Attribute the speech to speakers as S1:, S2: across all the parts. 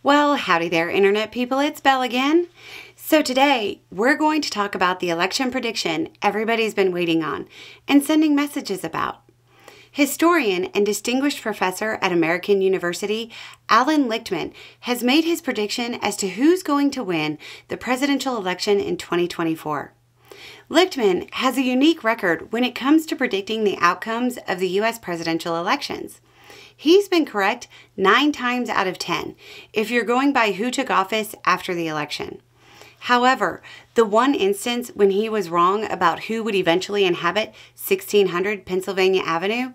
S1: Well, howdy there, Internet people. It's Belle again. So, today we're going to talk about the election prediction everybody's been waiting on and sending messages about. Historian and distinguished professor at American University, Alan Lichtman, has made his prediction as to who's going to win the presidential election in 2024. Lichtman has a unique record when it comes to predicting the outcomes of the U.S. presidential elections. He's been correct nine times out of 10 if you're going by who took office after the election. However, the one instance when he was wrong about who would eventually inhabit 1600 Pennsylvania Avenue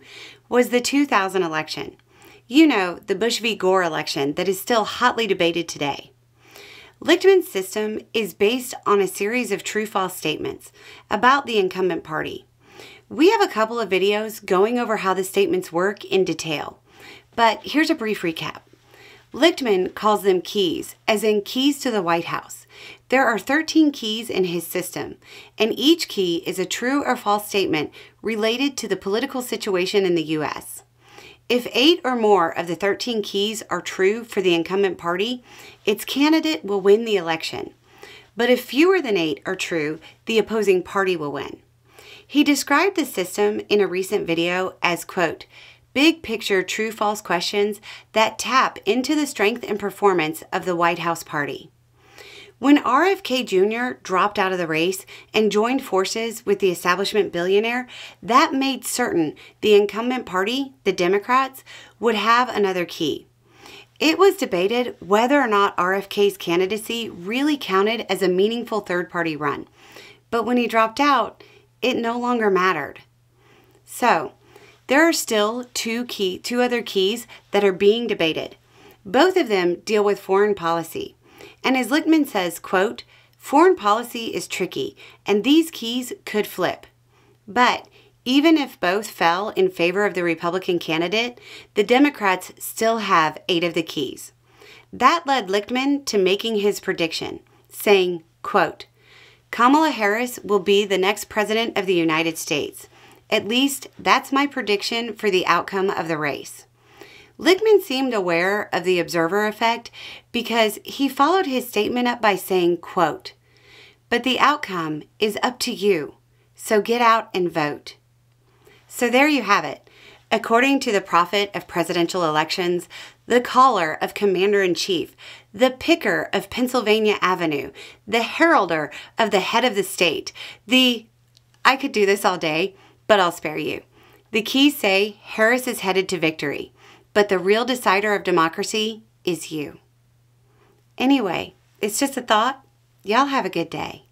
S1: was the 2000 election. You know, the Bush v. Gore election that is still hotly debated today. Lichtman's system is based on a series of true false statements about the incumbent party. We have a couple of videos going over how the statements work in detail. But here's a brief recap. Lichtman calls them keys, as in keys to the White House. There are 13 keys in his system, and each key is a true or false statement related to the political situation in the U.S. If eight or more of the 13 keys are true for the incumbent party, its candidate will win the election. But if fewer than eight are true, the opposing party will win. He described the system in a recent video as, quote, big picture true false questions that tap into the strength and performance of the White House party. When RFK Jr. dropped out of the race and joined forces with the establishment billionaire, that made certain the incumbent party, the Democrats, would have another key. It was debated whether or not RFK's candidacy really counted as a meaningful third party run. But when he dropped out, it no longer mattered. So, there are still two key two other keys that are being debated. Both of them deal with foreign policy. And as Lichtman says, quote, foreign policy is tricky and these keys could flip. But even if both fell in favor of the Republican candidate, the Democrats still have eight of the keys. That led Lichtman to making his prediction, saying, quote, Kamala Harris will be the next president of the United States. At least that's my prediction for the outcome of the race. Lichtman seemed aware of the observer effect because he followed his statement up by saying, quote, But the outcome is up to you, so get out and vote. So there you have it. According to the prophet of presidential elections, the caller of commander in chief, the picker of Pennsylvania Avenue, the heralder of the head of the state, the I could do this all day but I'll spare you. The keys say Harris is headed to victory, but the real decider of democracy is you. Anyway, it's just a thought. Y'all have a good day.